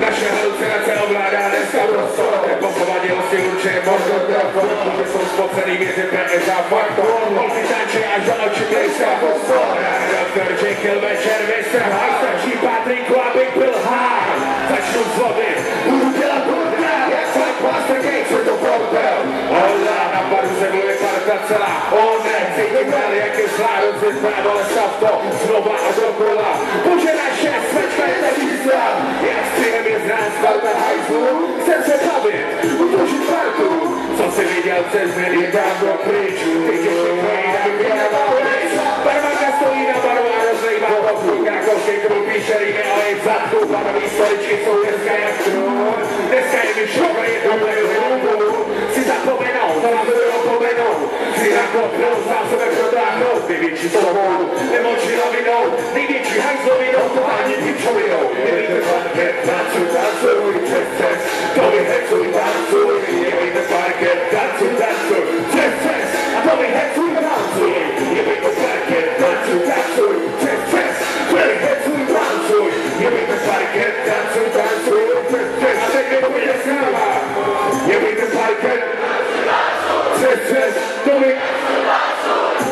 Naše halucinace ovládá dneska prostor Nepochovaně si určuje možnost trafovat Protože jsou spocený věci peněz a faktor Holky tančí až do očí blízka prostor Doktor Jekyll večer Mr. Hyde Stačí Patriku, abych byl high Začnu zlobit, budu dělat bordel Jak tak to bordel Hola, na se mluví parta celá O ne, hell, jak je zlá, dobře zná, dole šafto, znova a dokola, buďe naše, je tady výzva, jak stříhem je znám, Sparta hajzlu, chcem se bavit, utožit Spartu, co si viděl přes média, dávno pryč, teď ještě projde, věnoval pryč, barmanka stojí na baru a rozlejvá vodku, krakoušky krupí, šeríme olej v zadku, barový stoličky jsou dneska jak trůn, dneska je mi šokr, je to bude hrubu, ci sono le voci rovinò nei dieci hai rovinò domani ti troverò e mi preparo che danzo danzo in teste dove hezzo in danzo e mi preparo che danzo danzo teste dove hezzo in danzo e mi preparo che danzo danzo teste dove hezzo in danzo e mi preparo che danzo danzo teste a te che voglio scala e mi preparo che danzo danzo teste dove